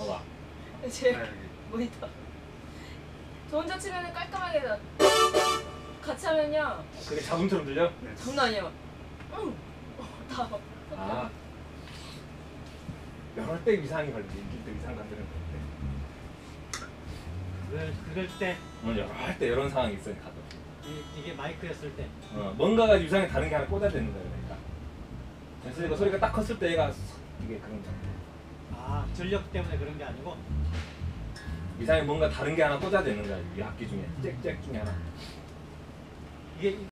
뭐가? 제 아, 여기. 모니터. 저 혼자 치면은 깔끔하게 나. 같이 하면요 그게 자동처럼 들려? 네. 장난 아니야. 응. 어, 다. 아. 이럴 때 이상이 걸리지. 때 이상 감들은 그럴, 그럴 때 어, 여러 할때 이런 상황이 있어요. 가도. 이, 이게 마이크였을 때 어, 뭔가가 유상이 다른 게 하나 꽂아야 되는 거예요. 그러니까. 그래서 이거 소리가 딱 컸을 때 얘가 이게 그런 거. 아 전력 때문에 그런 게 아니고 이상이 뭔가 다른 게 하나 꽂아야 되는 거야. 이 악기 중에. 잭잭 중에 하나. 이게